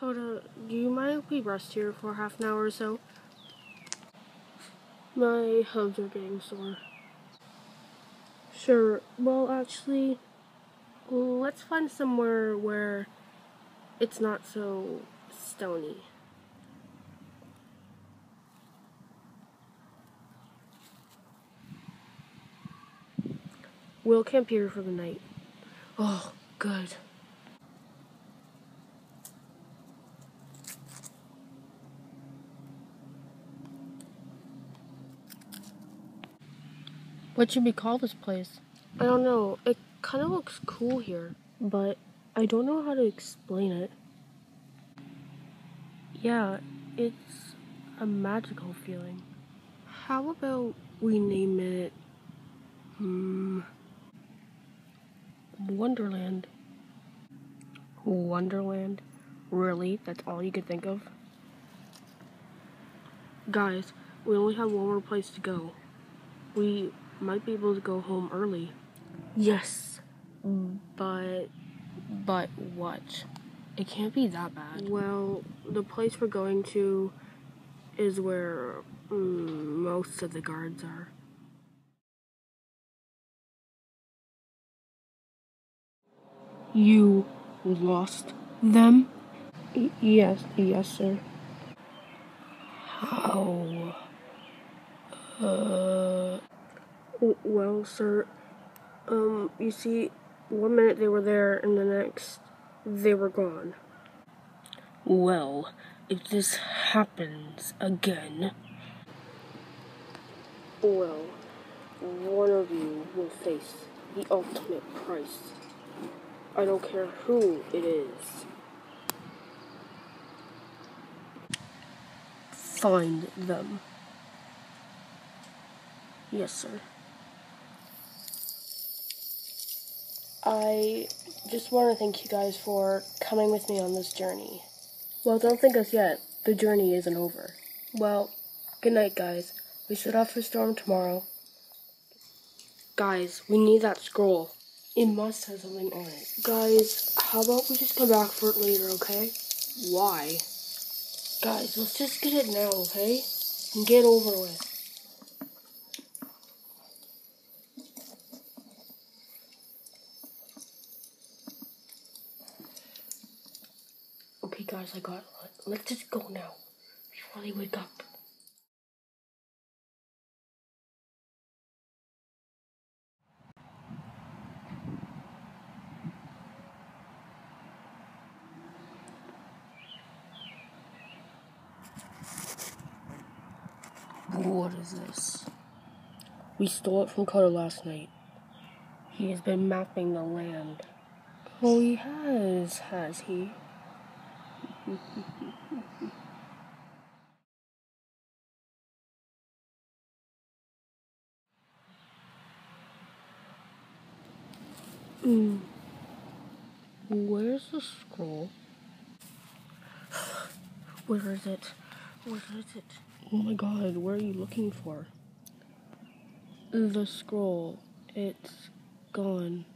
Coda, do you mind if we rest here for half an hour or so? My hubs are getting sore. Sure, well, actually, let's find somewhere where it's not so stony. We'll camp here for the night. Oh, good. What should we call this place? I don't know. It kind of looks cool here, but I don't know how to explain it. Yeah, it's a magical feeling. How about we name it hmm, Wonderland? Wonderland? Really? That's all you could think of? Guys, we only have one more place to go. We might be able to go home early. Yes, but but what? It can't be that bad. Well, the place we're going to is where mm, most of the guards are. You lost them? Y- yes, yes, sir. How? Uh. Well, sir, um, you see, one minute they were there, and the next they were gone. Well, if this happens again. Well, one of you will face the ultimate price. I don't care who it is. Find them. Yes, sir. I just want to thank you guys for coming with me on this journey. Well, don't thank us yet. The journey isn't over. Well, good night, guys. We set off for Storm tomorrow. Guys, we need that scroll. It must have something on it. Guys, how about we just come back for it later, okay? Why? Guys, let's just get it now, okay? And get over with. Okay, guys, I got. Let's just go now before they wake up. What is this? We stole it from Coda last night. He has been mapping the land. Oh, he has, has he? Where's the scroll? Where is it? Where is it? Oh my god, where are you looking for? The scroll. It's gone.